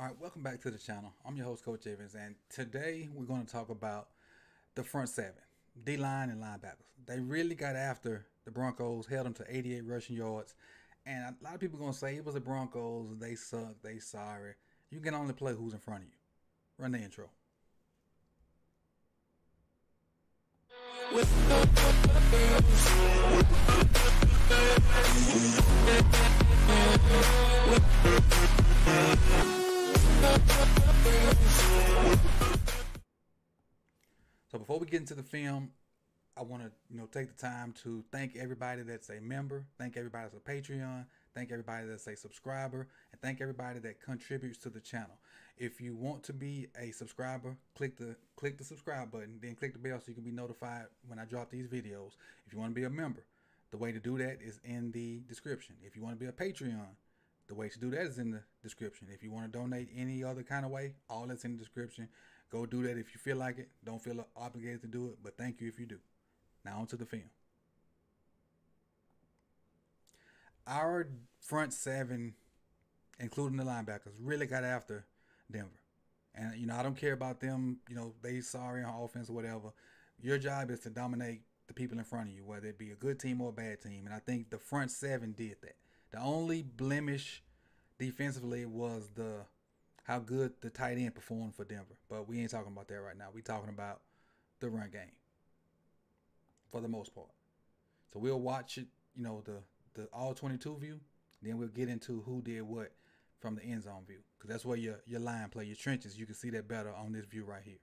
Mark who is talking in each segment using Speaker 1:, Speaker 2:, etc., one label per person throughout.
Speaker 1: All right, welcome back to the channel. I'm your host, Coach Evans, and today we're going to talk about the front seven, D line and linebackers. They really got after the Broncos, held them to 88 rushing yards, and a lot of people are going to say it was the Broncos. They suck. They sorry. You can only play who's in front of you. Run the intro. So before we get into the film, I want to you know take the time to thank everybody that's a member, thank everybody that's a Patreon, thank everybody that's a subscriber, and thank everybody that contributes to the channel. If you want to be a subscriber, click the click the subscribe button, then click the bell so you can be notified when I drop these videos. If you want to be a member, the way to do that is in the description. If you want to be a Patreon, the way to do that is in the description. If you want to donate any other kind of way, all that's in the description. Go do that if you feel like it. Don't feel obligated to do it, but thank you if you do. Now on to the film. Our front seven, including the linebackers, really got after Denver. And you know, I don't care about them, you know, they sorry on offense or whatever. Your job is to dominate the people in front of you, whether it be a good team or a bad team. And I think the front seven did that. The only blemish defensively was the how good the tight end performed for Denver. But we ain't talking about that right now. We talking about the run game for the most part. So we'll watch it, you know, the the all 22 view. Then we'll get into who did what from the end zone view, because that's where your your line play, your trenches. You can see that better on this view right here.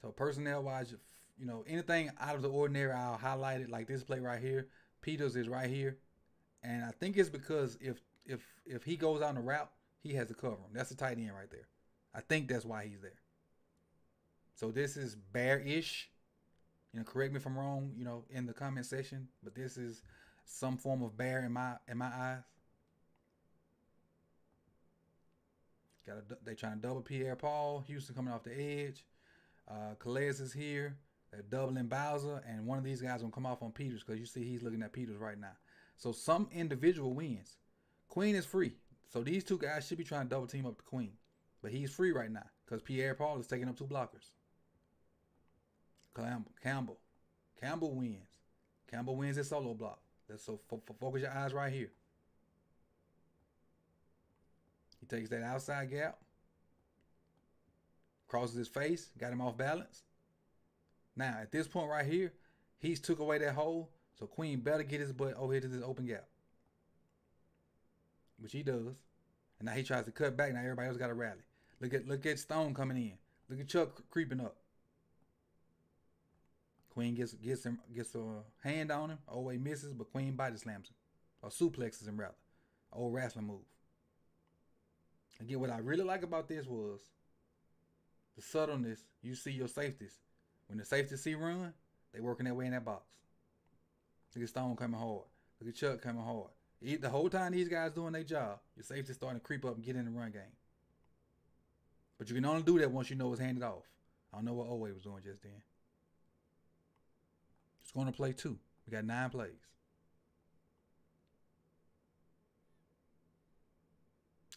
Speaker 1: So personnel wise, you know, anything out of the ordinary, I'll highlight it. Like this play right here, Peters is right here, and I think it's because if if if he goes on the route, he has to cover him. That's the tight end right there. I think that's why he's there. So this is bear-ish you know, correct me if I'm wrong, you know, in the comment section, but this is some form of bear in my in my eyes. Got a, they trying to double Pierre Paul. Houston coming off the edge. Uh, Calais is here. They're doubling Bowser, and one of these guys gonna come off on Peters because you see he's looking at Peters right now. So some individual wins. Queen is free, so these two guys should be trying to double team up the Queen, but he's free right now because Pierre Paul is taking up two blockers. Campbell. Campbell. Campbell wins. Campbell wins his solo block. Let's so focus your eyes right here. He takes that outside gap, crosses his face, got him off balance. Now at this point right here, he's took away that hole, so Queen better get his butt over here to this open gap, which he does. And now he tries to cut back. Now everybody else got to rally. Look at look at Stone coming in. Look at Chuck creeping up. Queen gets gets him gets a hand on him. Oweh misses, but Queen body slams him. Or suplexes him rather. Old wrestling move. Again, what I really like about this was the subtleness. You see your safeties. When the safeties see run, they working their way in that box. Look at Stone coming hard. Look at Chuck coming hard. The whole time these guys doing their job, your safety's starting to creep up and get in the run game. But you can only do that once you know it's handed off. I don't know what Oweh was doing just then It's going to play two. We got nine plays.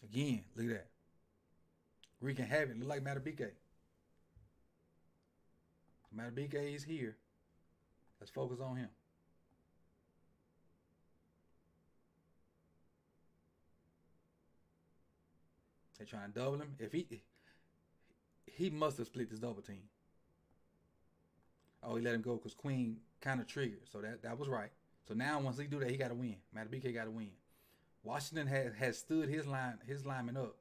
Speaker 1: Again, look at that. Wreaking havoc. Look like Madubuike. Madubuike is here. Let's focus on him. They trying to double him. If he he must have split this double team. Oh, he let him go because Queen kind of triggered. So that that was right. So now once he do that, he got to win. Madubuike got to win. Washington has has stood his line his lineman up.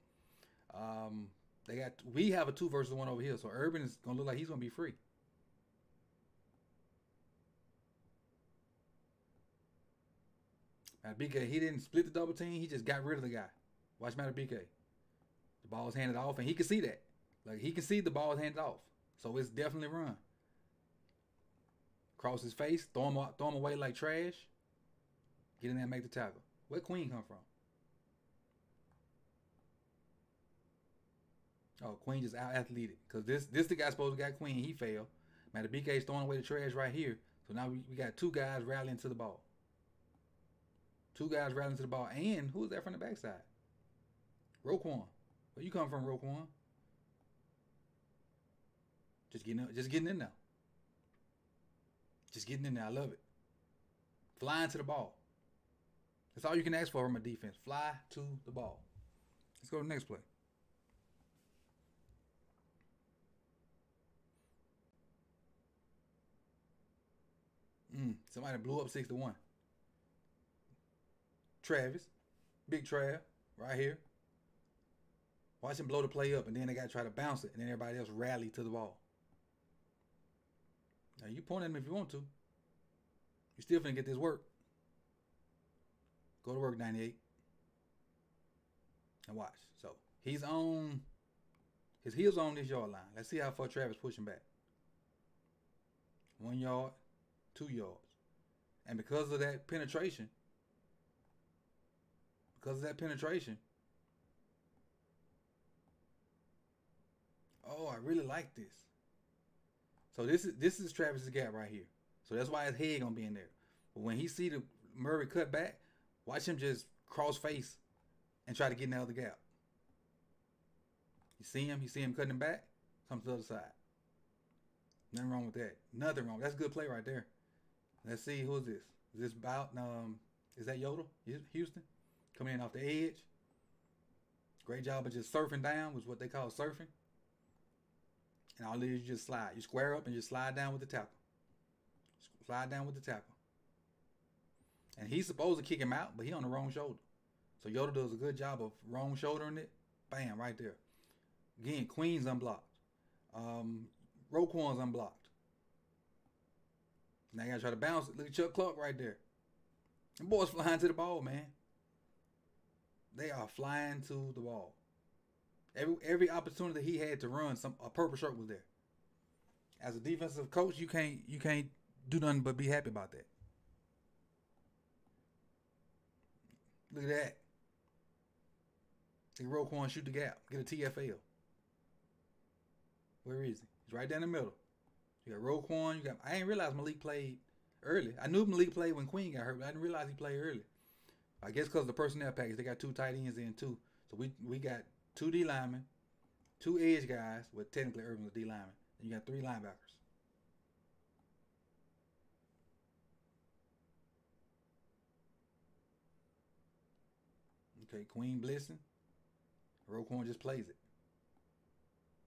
Speaker 1: Um, they got we have a two versus one over here, so Urban is gonna look like he's gonna be free. Madubuike, he didn't split the double team. He just got rid of the guy. Watch Madubuike. The ball was handed off, and he can see that. Like he can see the ball is handed off, so it's definitely run. Cross his face, throw him, throw him away like trash. Get in there and make the tackle. Where Queen come from? Oh, Queen just out athletic. Because this this the guy supposed to got Queen. He failed. Madubuike is throwing away the trash right here. So now we, we got two guys rallying to the ball. Two guys rallying to the ball. And who's that from the backside? Roquan. Where you come from, Roquan? Just getting up, just getting in there. Just getting in there. I love it. Flying to the ball. That's all you can ask for from a defense. Fly to the ball. Let's go to the next play. Mm, somebody blew up six to one. Travis, big Trav, right here. Watch him blow the play up, and then they got to try to bounce it, and then everybody else rally to the ball. Now you point at him if you want to. You still finna get this work. Go to work, 98. And watch. So he's on his heels on this yard line. Let's see how far Travis pushing back. One yard, two yards. And because of that penetration, because of that penetration, oh, I really like this. So this is this is Travis's gap right here. So that's why his head gonna be in there. But when he see the Murray cut back, watch him just cross face and try to get in the other gap. You see him, you see him cutting him back, comes to the other side. Nothing wrong with that. Nothing wrong. That's a good play right there. Let's see who's this. Is this about um is that Yodel? Houston? Coming in off the edge. Great job of just surfing down was what they call surfing. And all it is you just slide. You square up and just slide down with the tackle. Slide down with the tackle. And he's supposed to kick him out, but he on the wrong shoulder. So Yoda does a good job of wrong shouldering it. Bam, right there. Again, Queen's unblocked. Um, Roquan's unblocked. Now you gotta try to bounce it. Look at Chuck Clark right there. The boys flying to the ball, man. They are flying to the ball. Every every opportunity he had to run, some a purple shirt was there. As a defensive coach, you can't you can't do nothing but be happy about that. Look at that. See Roquan shoot the gap, get a TFL. Where is he? He's right down the middle. You got Roquan. You got. I didn't realize Malik played early. I knew Malik played when Queen got hurt, but I didn't realize he played early. I guess because the personnel package, they got two tight ends in too. So we we got two D linemen, two edge guys. Well, technically Urban's a D lineman. And you got three linebackers. Okay, Queen blitzing. Roquan just plays it.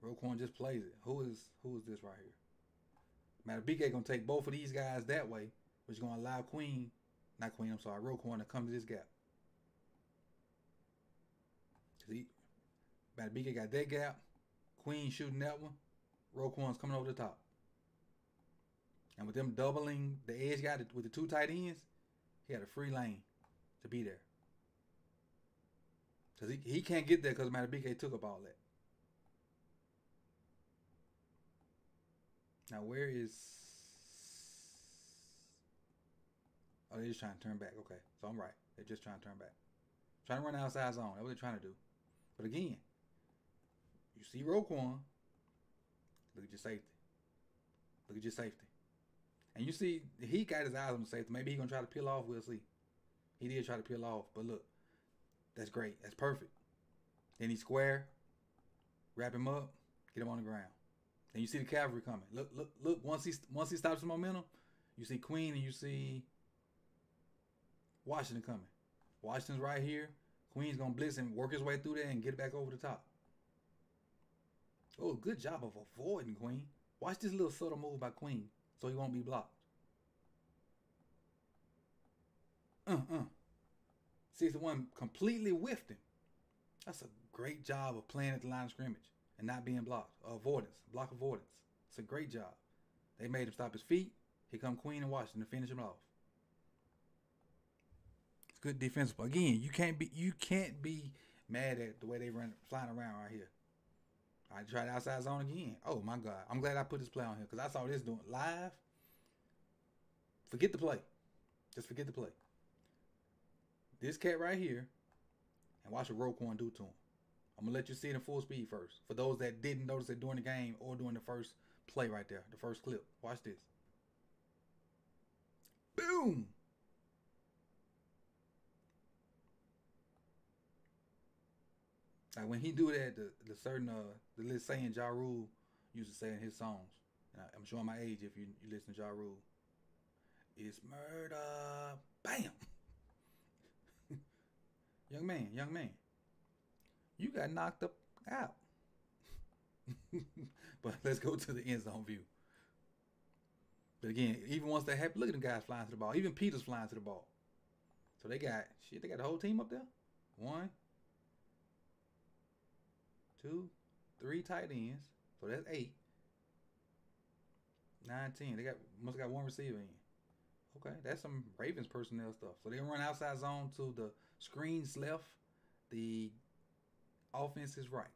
Speaker 1: Roquan just plays it. Who is who is this right here? Madubuike gonna take both of these guys that way, which is gonna allow Queen, not Queen, I'm sorry, Roquan to come to this gap. See, Madubuike got that gap. Queen shooting that one. Roquan's coming over the top. And with them doubling the edge guy with the two tight ends, he had a free lane to be there. Because he, he can't get there because Madubuike took up all that. Now where is? Oh, they're just trying to turn back. Okay, so I'm right. They're just trying to turn back. Trying to run outside zone. That's what they're trying to do. But again, you see Roquan. Look at your safety. Look at your safety. And you see, he got his eyes on the safety. Maybe he gonna try to peel off. We'll see. He did try to peel off, but look, that's great. That's perfect. Then he square, wrap him up, get him on the ground. And you see the cavalry coming. Look, look, look. Once he once he stops the momentum, you see Queen and you see Washington coming. Washington's right here. Queen's gonna blitz and work his way through there and get it back over the top. Oh, good job of avoiding Queen. Watch this little subtle move by Queen so he won't be blocked. Uh uh. 61 completely whiffed him. That's a great job of playing at the line of scrimmage and not being blocked. Avoidance, block avoidance. It's a great job. They made him stop his feet. Here come Queen and Washington to finish him off. Good defensive. Again, you can't be you can't be mad at the way they run flying around right here. I tried outside zone again. Oh my god! I'm glad I put this play on here because I saw this doing live. Forget the play. Just forget the play. This cat right here, and watch what Roquan do to him. I'm gonna let you see it in full speed first. For those that didn't notice it during the game or during the first play right there, the first clip. Watch this. Boom! Like when he do that, the, the certain uh the little saying Ja Rule used to say in his songs. And I, I'm showing my age if you you listen to Ja Rule. It's murder. Bam. young man, young man. You got knocked up out. but let's go to the end zone view. But again, even once they happen, look at the guys flying to the ball. Even Peters flying to the ball. So they got shit. They got the whole team up there. One, two, three tight ends. So that's eight. They got must got one receiver in. Okay, that's some Ravens personnel stuff. So they run outside zone to the screens left, the offense is right.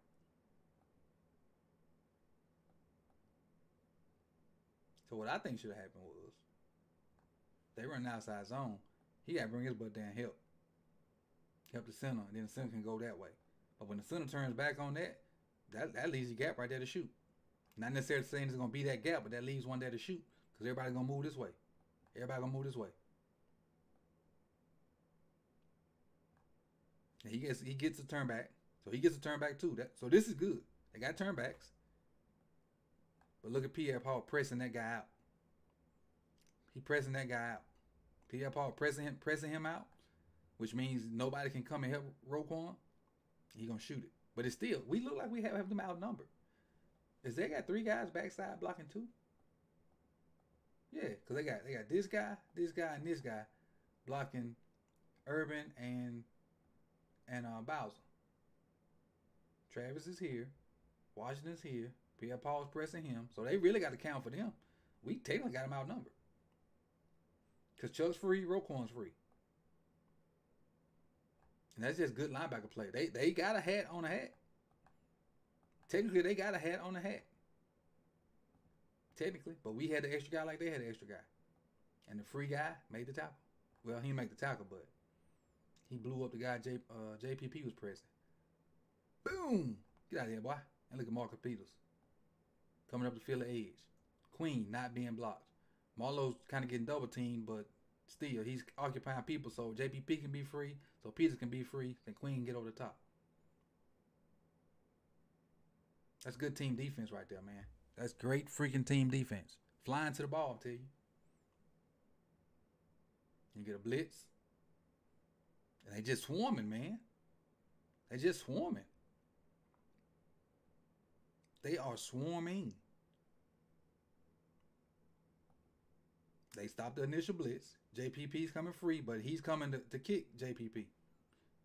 Speaker 1: So what I think should have happened was they run outside zone. He got to bring his butt down help. Help the center, and then the center can go that way. But when the center turns back on that, that, that leaves a gap right there to shoot. Not necessarily saying it's gonna be that gap, but that leaves one there to shoot. Because everybody's gonna move this way. Everybody gonna move this way. And he gets he gets a turn back. So he gets a turn back too. That so this is good. They got turnbacks. But look at Pierre Paul pressing that guy out. He pressing that guy out. Pierre Paul pressing him pressing him out, which means nobody can come and help Roquan. He gonna shoot it. But it's still we look like we have, have them outnumbered. Is they got three guys backside blocking two? Yeah, because they got they got this guy, this guy, and this guy blocking Urban and and uh, Bowser. Travis is here. Washington's here. Pierre Paul's pressing him. So they really got to count for them. We technically got them outnumbered. Because Chuck's free, Roquan's free. And that's just good linebacker play. They they got a hat on a hat. Technically, they got a hat on a hat. Technically, but we had the extra guy like they had the extra guy, and the free guy made the tackle. Well, he didn't make the tackle, but he blew up the guy J, uh, JPP was pressing. Boom! Get out of here, boy. And look at Marcus Peters coming up to fill the edge. Queen not being blocked. Marlowe's kind of getting double teamed, but still he's occupying people. So JPP can be free, so Peters can be free, then Queen can get over the top. That's good team defense right there, man. That's great freaking team defense. Flying to the ball, I tell you. You get a blitz. And they just swarming, man. They just swarming. They are swarming. They stopped the initial blitz. JPP's coming free, but he's coming to, to kick JPP.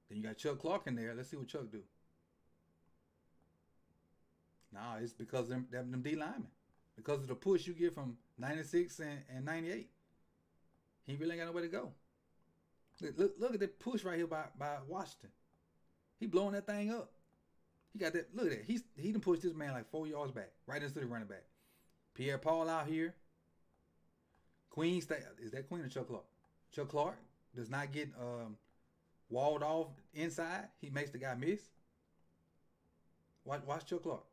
Speaker 1: Then you got Chuck Clark in there. Let's see what Chuck do. Nah, it's because of them, them D linemen. Because of the push you get from 96 and, and 98. He really ain't got nowhere to go. Look, look, look at that push right here by, by Washington. He blowing that thing up. He got that. Look at that. He's he done pushed this man like four yards back, right into the running back. Pierre Paul out here. Queen stay. Is that Queen or Chuck Clark? Chuck Clark does not get um, walled off inside. He makes the guy miss. Watch, watch Chuck Clark.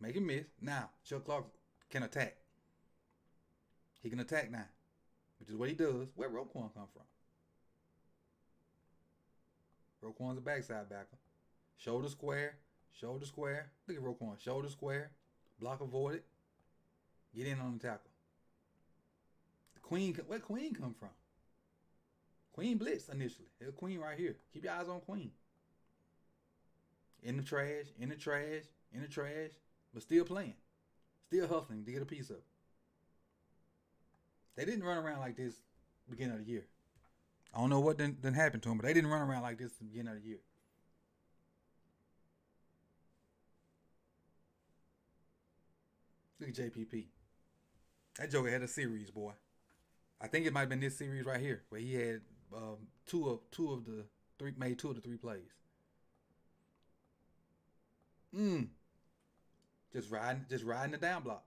Speaker 1: Make him miss. Now, Chuck Clark can attack. He can attack now, which is what he does. Where Roquan come from? Roquan's a backside backer. Shoulder square, shoulder square. Look at Roquan. Shoulder square, block avoided. Get in on the tackle. Queen, where Queen come from? Queen blitz initially. There's Queen right here. Keep your eyes on Queen. In the trash, in the trash, in the trash but still playing, still hustling to get a piece of. They didn't run around like this beginning of the year. I don't know what didn't, didn't happen to them, but they didn't run around like this at the beginning of the year. Look at JPP. That Joker had a series, boy. I think it might have been this series right here where he had um, two of two of the three made two of the three plays. Mm. Just riding, just riding the down block.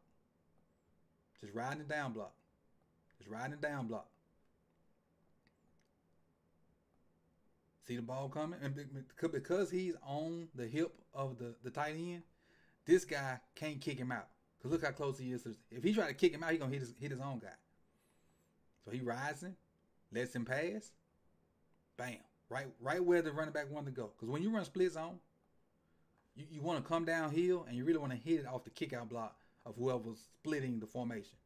Speaker 1: Just riding the down block. Just riding the down block. See the ball coming, and because he's on the hip of the the tight end, this guy can't kick him out. Cause look how close he is. If he try to kick him out, he gonna hit his hit his own guy. So he him, lets him pass. Bam, right right where the running back wanted to go. Because when you run split zone, you, you want to come downhill and you really want to hit it off the kick out block of whoever's splitting the formation.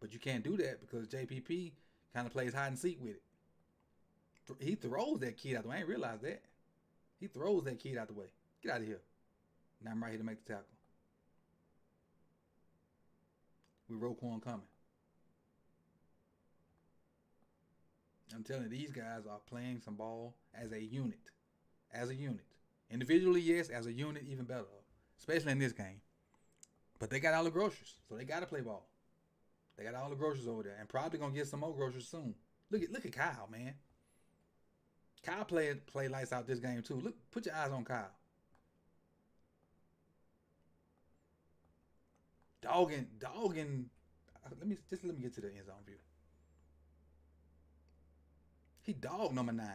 Speaker 1: But you can't do that because JPP kind of plays hide and seek with it. He throws that kid out the way. I ain't realized that. He throws that kid out the way. Get out of here. Now I'm right here to make the tackle. With Roquan coming. I'm telling you, these guys are playing some ball as a unit. As a unit. Individually, yes. As a unit, even better. Especially in this game. But they got all the groceries, so they got to play ball. They got all the groceries over there, and probably gonna get some more groceries soon. Look at look at Kyle, man. Kyle played play lights out this game too. Look, put your eyes on Kyle. Dogging, dogging. Uh, let me just let me get to the end zone view. He dog number nine.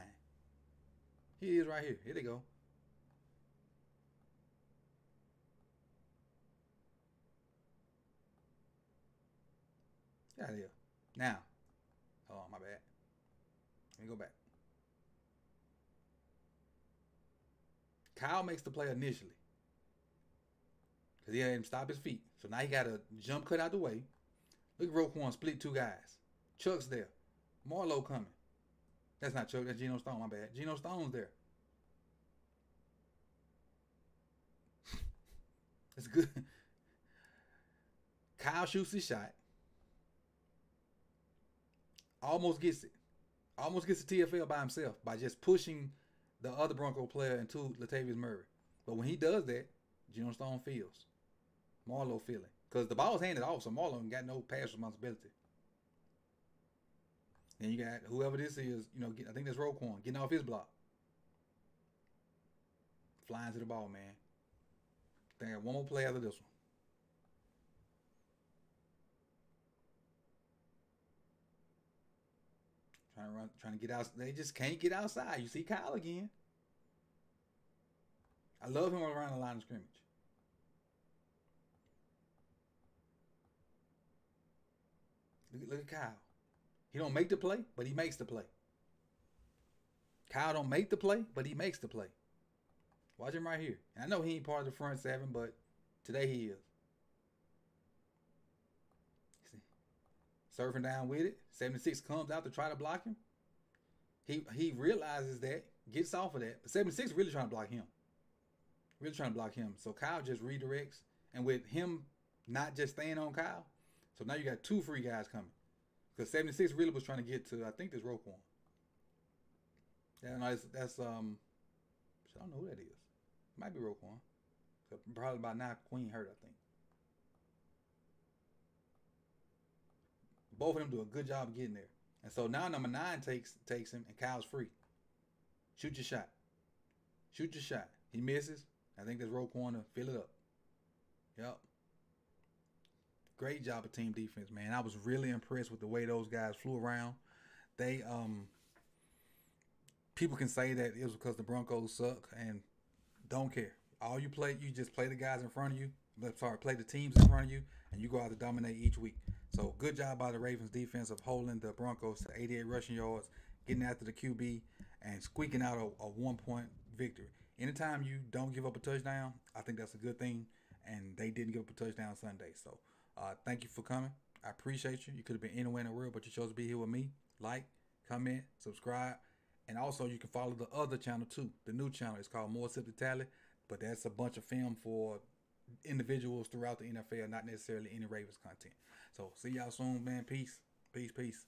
Speaker 1: He is right here. Here they go. Get out of here. Now. Oh, my bad. Let me go back. Kyle makes the play initially. Because he had him stop his feet. So now he got a jump cut out the way. Look at Roquan split two guys. Chuck's there. Marlowe coming. That's not Chuck. That's Geno Stone. My bad. Geno Stone's there. It's good. Kyle shoots his shot. Almost gets it. Almost gets the TFL by himself by just pushing the other Bronco player into Latavius Murray. But when he does that, Geno Stone feels. Marlowe feeling. Because the ball's handed off, so Marlowe got no pass responsibility. And you got whoever this is, you know, get, I think that's Roquan getting off his block. Flying to the ball, man. They got one more play after this one. Trying to run, trying to get out. They just can't get outside. You see Kyle again. I love him around the line of scrimmage. Look, look at Kyle. He don't make the play, but he makes the play. Kyle don't make the play, but he makes the play. Watch him right here. And I know he ain't part of the front seven, but today he is. See, surfing down with it. 76 comes out to try to block him. He he realizes that, gets off of that. But 76 really trying to block him. Really trying to block him. So Kyle just redirects. And with him not just staying on Kyle, so now you got two free guys coming. Because 76 really was trying to get to, I think, this Roquan. Yeah, no, that's, um, I don't know who that is. Might be Roquan. Probably by now Queen hurt, I think. Both of them do a good job getting there. And so now number nine takes takes him and Kyle's free. Shoot your shot. Shoot your shot. He misses. I think that's Roquan to fill it up. Yep. Great job of team defense, man. I was really impressed with the way those guys flew around. They um people can say that it was because the Broncos suck and don't care. All you play, you just play the guys in front of you. Sorry, play the teams in front of you, and you go out to dominate each week. So good job by the Ravens defense of holding the Broncos to 88 rushing yards, getting after the QB, and squeaking out a, a one point victory. Anytime you don't give up a touchdown, I think that's a good thing. And they didn't give up a touchdown Sunday. So uh, thank you for coming. I appreciate you. You could have been anywhere in the world, but you chose to be here with me. Like, comment, subscribe. And also, you can follow the other channel too. The new channel is called More Sip2Tally, but that's a bunch of film for individuals throughout the NFL, not necessarily any Ravens content. So, see y'all soon, man. Peace. Peace, peace.